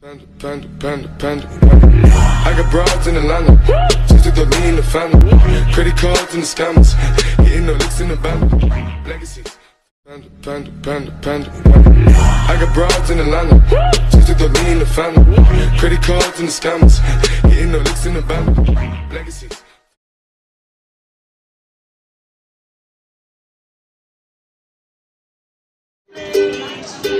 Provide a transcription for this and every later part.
Panda, panda, panda, panda. I got broads in Atlanta. Just to me in the family. Credit cards and the scammers. Hitting the licks in the band. Legacies. Panda, panda, panda, panda. I got broads in Atlanta. Just to me in the family. Credit cards and the scammers. Hitting the licks in the band. Legacies. Thank you.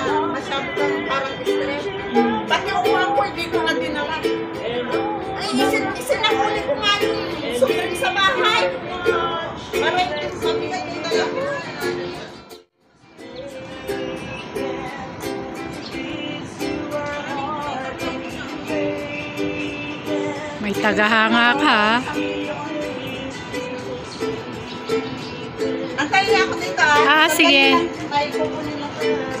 May tagahanga ka. Antayin ako dito. Ah, ah sige. Antayin lang.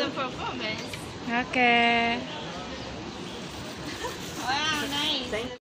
the performance. Okay. wow, nice. Thank